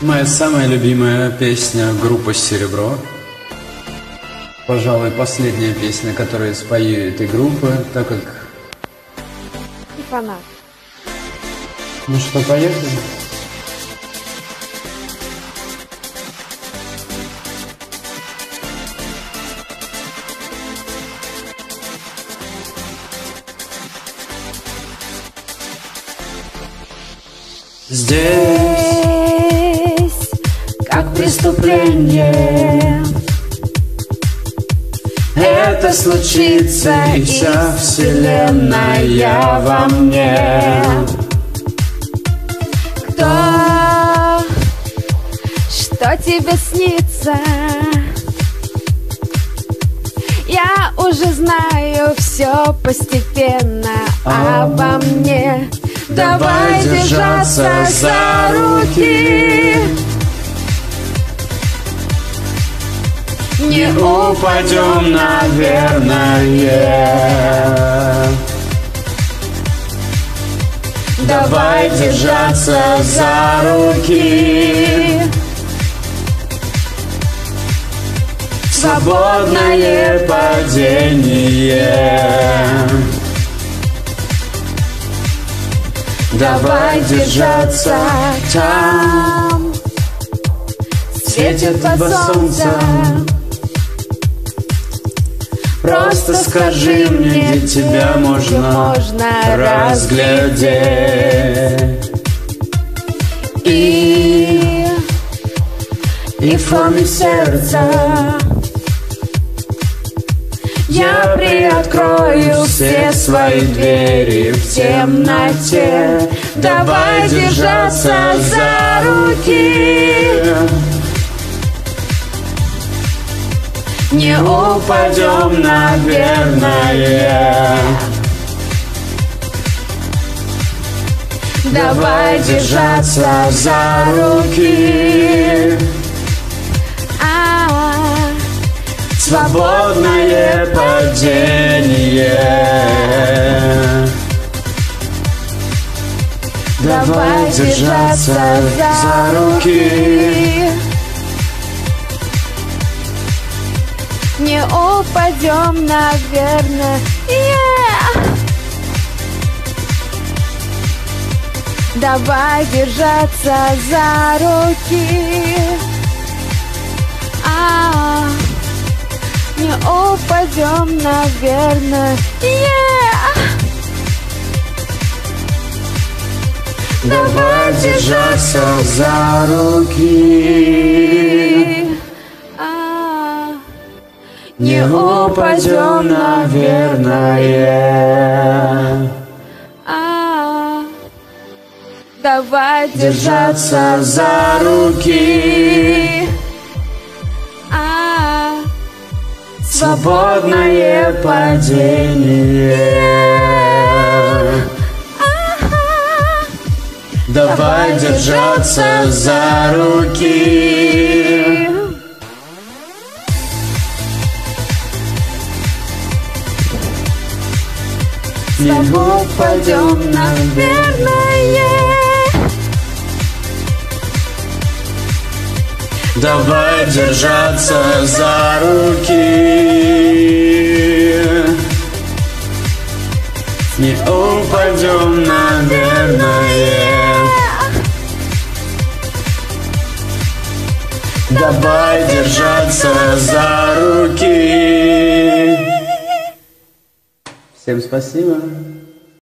Моя самая любимая песня группы «Серебро». Пожалуй, последняя песня, которую спою этой группы, так как... И фанат. Ну что, поехали? Здесь как преступление. Это случится, и вся вселенная во мне. Кто, что тебе снится? Я уже знаю все постепенно обо мне Давай держаться за руки. Не упадем, наверное Давай держаться за руки. Свободное падение Давай держаться там. Светит два солнца. Просто скажи мне, где тебя можно, можно разглядеть. И, И в форме сердца Я приоткрою все свои двери в темноте. Давай держаться за руки. Не упадем, наверное Давай держаться за руки Свободное падение. Давай держаться за руки. Не упадем, наверное. Yeah. Давай держаться за руки. А, Не упадем, наверное yeah. Давай держаться за руки. А, Не упадем, наверное. А, Давай Держаться за руки Свободное падение. Давай держаться за руки. Не Упадем, наверное Давай держаться за руки. Не упадем, наверное Давай держаться за руки. Всем спасибо.